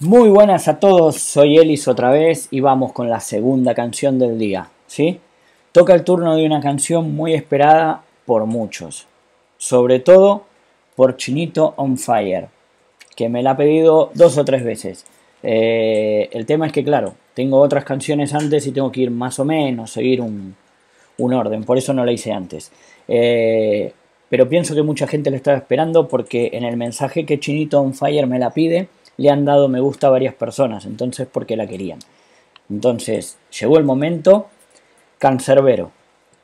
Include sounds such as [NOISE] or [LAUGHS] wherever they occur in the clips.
Muy buenas a todos, soy Elis otra vez y vamos con la segunda canción del día, ¿sí? Toca el turno de una canción muy esperada por muchos, sobre todo por Chinito on Fire, que me la ha pedido dos o tres veces. Eh, el tema es que, claro, tengo otras canciones antes y tengo que ir más o menos, seguir un, orden, por eso no la hice antes. Eh, pero pienso que mucha gente la estaba esperando porque en el mensaje que Chinito on Fire me la pide, le han dado me gusta a varias personas, entonces porque la querían. Entonces, llegó el momento, Cancerbero,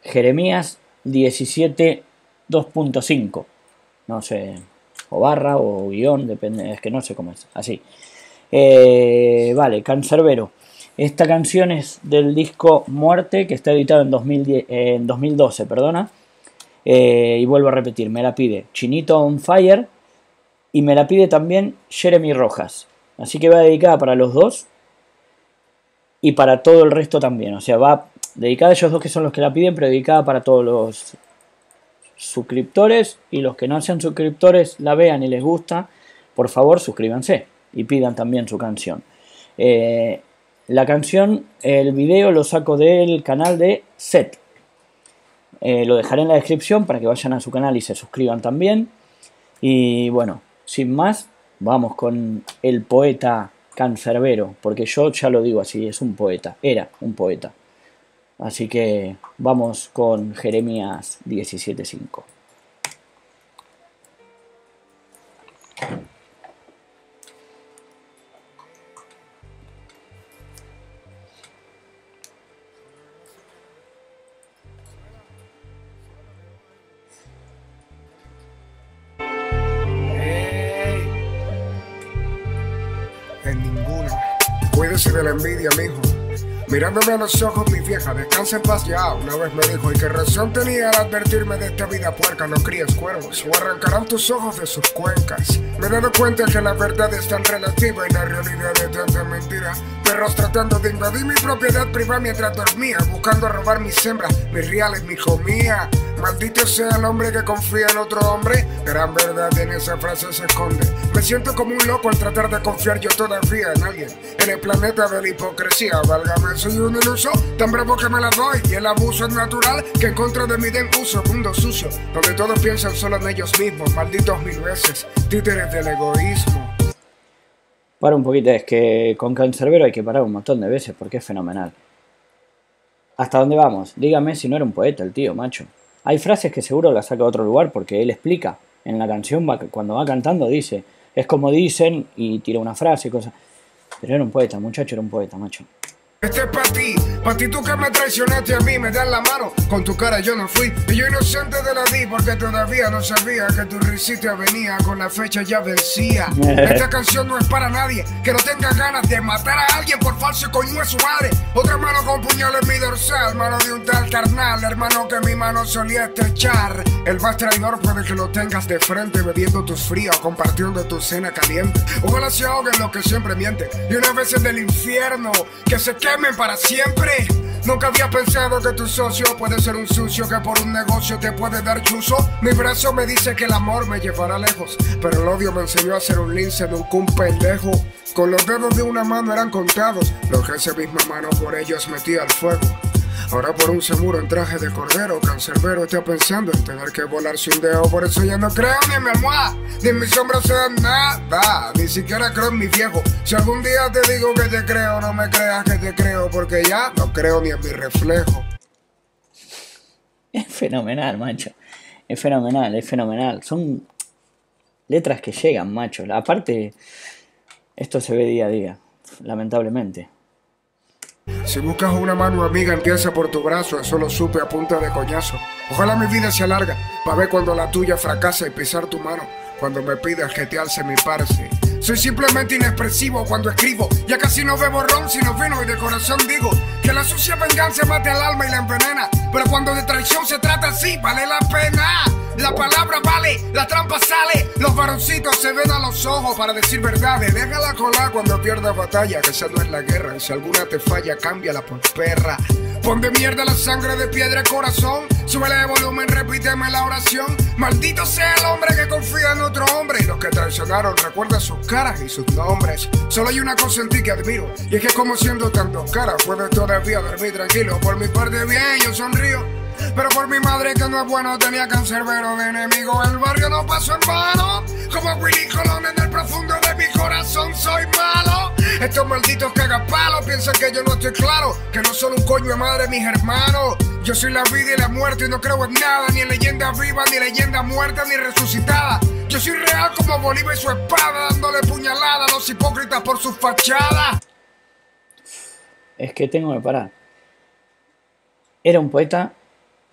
Jeremías 17 2.5, no sé, o barra o guion, depende, es que no sé cómo es, así. Eh, vale, Cancerbero. Esta canción es del disco Muerte, que está editado en, 2010, en 2012, perdona. Eh, y vuelvo a repetir, me la pide Chinito on Fire y me la pide también Jeremy Rojas. Así que va dedicada para los dos y para todo el resto también. O sea, va dedicada a ellos dos que son los que la piden, pero dedicada para todos los suscriptores y los que no sean suscriptores la vean y les gusta, por favor suscríbanse y pidan también su canción. Eh, la canción, el video lo saco del canal de Set. Eh, lo dejaré en la descripción para que vayan a su canal y se suscriban también. Y bueno, sin más, vamos con el poeta cancerbero, porque yo ya lo digo así, es un poeta, era un poeta. Así que vamos con Jeremías 17.5. Cuídese de la envidia, mijo. Mirándome a los ojos, mi vieja, descansa en paz ya. Una vez me dijo, y qué razón tenía al advertirme de esta vida puerca, no crías cuervos, o arrancarán tus ojos de sus cuencas. Me he dado cuenta que la verdad es tan relativa y la realidad de tanta mentira. Perros tratando de invadir mi propiedad privada mientras dormía, buscando robar mis hembras, mis reales, mi comía. Maldito sea el hombre que confía en otro hombre. Gran verdad en esa frase se esconde. Me siento como un loco al tratar de confiar yo todavía en alguien. En el planeta de la hipocresía, válgame, soy un iluso. Tan bravo que me la doy. Y el abuso es natural que en contra de mí den uso. Mundo sucio, donde todos piensan solo en ellos mismos. Malditos mil veces. Títeres del egoísmo. Para un poquito, es que con Cancerbero hay que parar un montón de veces porque es fenomenal. ¿Hasta dónde vamos? Dígame si no era un poeta el tío, macho. Hay frases que seguro las saca de otro lugar porque él explica. En la canción, cuando va cantando, dice, es como dicen y tira una frase, cosas. Pero era un poeta, muchacho, era un poeta, macho. Este es para ti, para ti tú que me traicionaste a mí, me das la mano, con tu cara yo no fui. Y yo inocente de la di porque todavía no sabía que tu risita venía, con la fecha ya vencía. [LAUGHS] Esta canción no es para nadie que no tenga ganas de matar a alguien por falso coño a su madre. Otra mano con puñal en mi dorsal, mano de un tal carnal, hermano que mi mano solía estrechar. El más traidor puede que lo tengas de frente, bebiendo tus fríos, compartiendo tu cena caliente. Ojalá se ahoguen los que siempre mienten. Y una vez en del infierno, que se quede para siempre. Nunca había pensado que tu socio puede ser un sucio que por un negocio te puede dar chuzo. Mi brazo me dice que el amor me llevará lejos, pero el odio me enseñó a ser un lince, nunca un pendejo. Con los dedos de una mano eran contados, los que esa misma mano por ellos metía al fuego. Ahora por un seguro en traje de cordero, cancerbero está pensando en tener que volar sin dedo. Por eso ya no creo ni en mi almohada, ni en mis sombras sea nada. Ni siquiera creo en mi viejo. Si algún día te digo que te creo, no me creas que te creo, porque ya no creo ni en mi reflejo. Es fenomenal, macho. Es fenomenal, es fenomenal. Son letras que llegan, macho. Aparte, esto se ve día a día, lamentablemente. Si buscas una mano amiga, empieza por tu brazo, eso lo supe a punta de coñazo. Ojalá mi vida se alarga, para ver cuando la tuya fracasa y pisar tu mano, cuando me pidas que te alce mi parce. Soy simplemente inexpresivo cuando escribo, ya casi no bebo ron sino vino y de corazón digo que la sucia venganza mate al alma y la envenena, pero cuando de traición se trata así, vale la pena. La palabra vale, la trampa sale. Los varoncitos se ven a los ojos para decir verdades. Déjala colar cuando pierdas batalla, que esa no es la guerra. Y si alguna te falla, cámbiala por perra. Pon de mierda la sangre de piedra corazón. Súbele de volumen, repíteme la oración. Maldito sea el hombre que confía en otro hombre. Y los que traicionaron, recuerda sus caras y sus nombres. Solo hay una cosa en ti que admiro. Y es que como siendo tanto cara, puedes todavía dormir tranquilo. Por mi parte bien, yo sonrío. Pero por mi madre que no es bueno tenía cancerbero de enemigo. El barrio no pasó en vano. Como Willy Colón en el profundo de mi corazón soy malo. Estos malditos cagapalos piensan que yo no estoy claro Que no son un coño de madre mis hermanos. Yo soy la vida y la muerte y no creo en nada Ni en leyenda viva, ni leyenda muerta, ni resucitada. Yo soy real como Bolívar y su espada Dándole puñalada a los hipócritas por su fachada Es que tengo que parar Era un poeta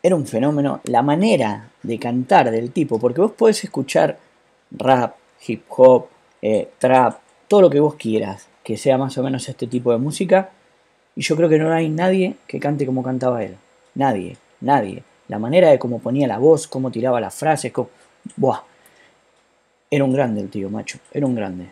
era un fenómeno la manera de cantar del tipo, porque vos podés escuchar rap, hip hop, eh, trap, todo lo que vos quieras, que sea más o menos este tipo de música, y yo creo que no hay nadie que cante como cantaba él. Nadie, nadie. La manera de cómo ponía la voz, cómo tiraba las frases, cómo... Buah. Era un grande el tío, macho. Era un grande.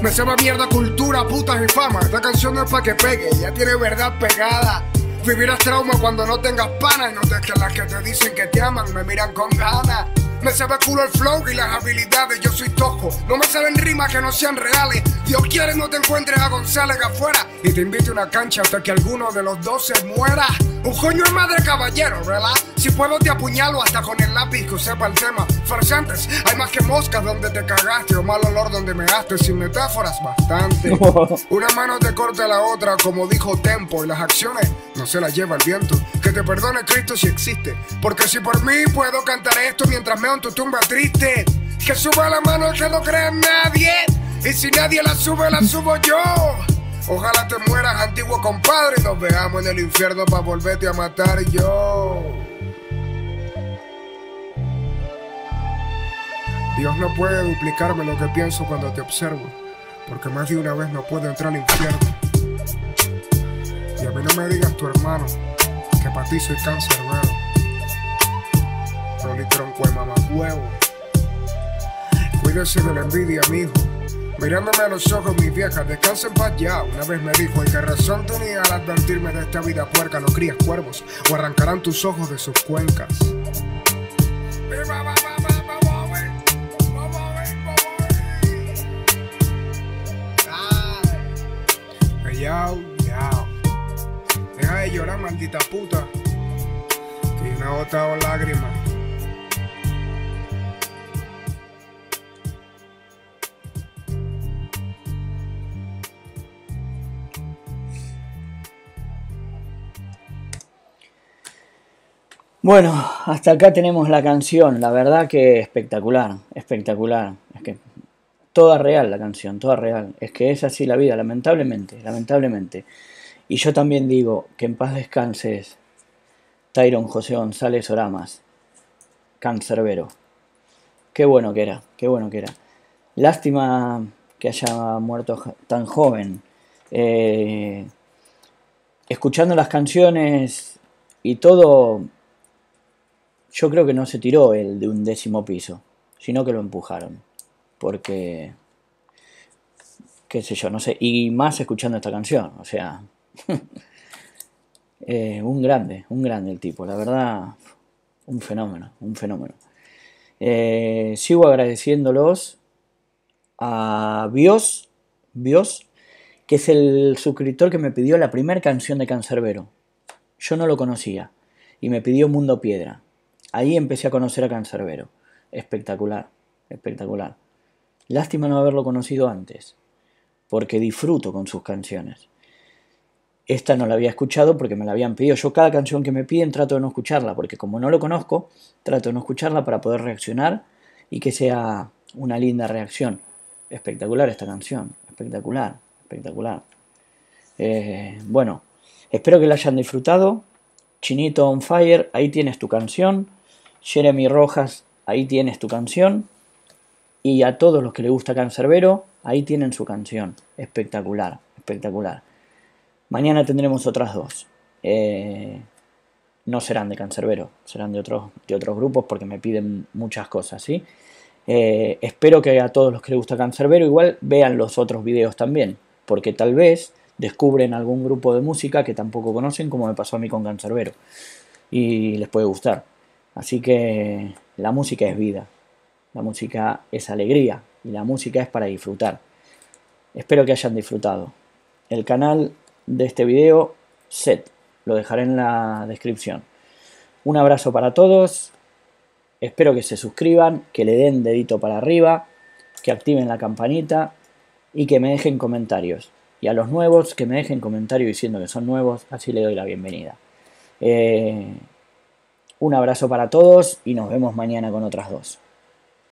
Me llama mierda cultura, putas y fama. Esta canción no es para que pegue, ya tiene verdad pegada. Vivirás trauma cuando no tengas pana y no te que las que te dicen que te aman me miran con ganas. Me sabe culo el flow y las habilidades, yo soy tojo. No me salen rimas que no sean reales. Dios quiere no te encuentres a González afuera y te invite a una cancha hasta que alguno de los dos se muera. Un coño de madre caballero, ¿verdad? Si puedo te apuñalo hasta con el lápiz que sepa el tema. Farsantes, hay más que moscas donde te cagaste o mal olor donde me gaste. Sin metáforas, bastante. [LAUGHS] Una mano te corta la otra, como dijo Tempo, y las acciones no se las lleva el viento. Te perdone Cristo si existe. Porque si por mí puedo cantar esto mientras me en tu tumba triste. Que suba la mano que no cree en nadie. Y si nadie la sube, la subo yo. Ojalá te mueras, antiguo compadre, y nos veamos en el infierno para volverte a matar yo. Dios no puede duplicarme lo que pienso cuando te observo, porque más de una vez no puedo entrar al infierno. Y a mí no me digas tu hermano, que para ti soy cáncer, Rolly tronco de mamá huevo. Cuídese de la envidia, mijo. Mirándome a los ojos, mi vieja, descansen paz ya. Una vez me dijo, ¿y qué razón tenía al advertirme de esta vida puerca? No crías cuervos o arrancarán tus ojos de sus cuencas. Yao, yao. Llorar, maldita puta. Que no he botado lágrimas. Bueno, hasta acá tenemos la canción, la verdad que espectacular, espectacular. Es que toda real la canción, toda real. Es que es así la vida, lamentablemente, lamentablemente. Y yo también digo que en paz descanses Tyron José González Oramas, cancerbero. Qué bueno que era, qué bueno que era. Lástima que haya muerto tan joven. Eh, escuchando las canciones y todo, yo creo que no se tiró el de un décimo piso, sino que lo empujaron. Porque, qué sé yo, no sé, y más escuchando esta canción, o sea, [LAUGHS] eh, un grande, un grande el tipo, la verdad, un fenómeno, un fenómeno. Eh, sigo agradeciéndolos a Bios, Bios, que es el suscriptor que me pidió la primera canción de Cancerbero. Yo no lo conocía y me pidió Mundo Piedra. Ahí empecé a conocer a Cancerbero. Espectacular, espectacular. Lástima no haberlo conocido antes, porque disfruto con sus canciones. Esta no la había escuchado porque me la habían pedido. Yo cada canción que me piden trato de no escucharla, porque como no lo conozco, trato de no escucharla para poder reaccionar y que sea una linda reacción. Espectacular esta canción, espectacular, espectacular. Eh, bueno, espero que la hayan disfrutado. Chinito on Fire, ahí tienes tu canción. Jeremy Rojas, ahí tienes tu canción. Y a todos los que les gusta Cancerbero, ahí tienen su canción. Espectacular, espectacular. Mañana tendremos otras dos. Eh, no serán de Cancerbero, serán de otros, de otros grupos porque me piden muchas cosas, ¿sí? Eh, espero que a todos los que les gusta Cancerbero igual vean los otros videos también, porque tal vez descubren algún grupo de música que tampoco conocen, como me pasó a mí con Cancerbero, y les puede gustar. Así que la música es vida, la música es alegría y la música es para disfrutar. Espero que hayan disfrutado. El canal de este video, set, lo dejaré en la descripción. Un abrazo para todos, espero que se suscriban, que le den dedito para arriba, que activen la campanita y que me dejen comentarios. Y a los nuevos, que me dejen comentarios diciendo que son nuevos, así le doy la bienvenida. Eh, un abrazo para todos y nos vemos mañana con otras dos.